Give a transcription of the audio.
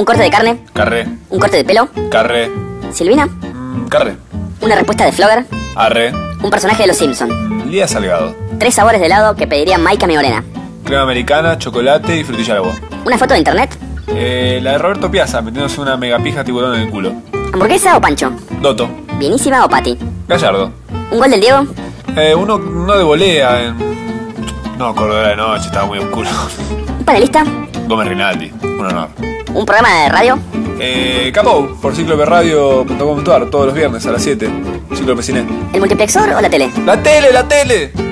Un corte de carne. Carré. Un corte de pelo. Carré. Silvina. Carré. Una respuesta de Flogger. Arre. Un personaje de Los Simpson. Lía Salgado. Tres sabores de helado que pediría Maika Meorena. Crema americana, chocolate y frutilla al agua. Una foto de internet. Eh, la de Roberto Piazza, metiéndose una megapija tiburón en el culo. Hamburguesa o pancho. Doto. Bienísima o pati. Gallardo. Un gol del Diego. Eh, uno, uno de volea en... No, Córdoba de noche, estaba muy oscuro. Un panelista. Gómez Rinaldi, un honor. Un programa de radio. Eh, Capou, por cicloperradio.com.ar, todos los viernes a las 7. Ciclo Peciné. El multiplexor o la tele. ¡La tele, la tele!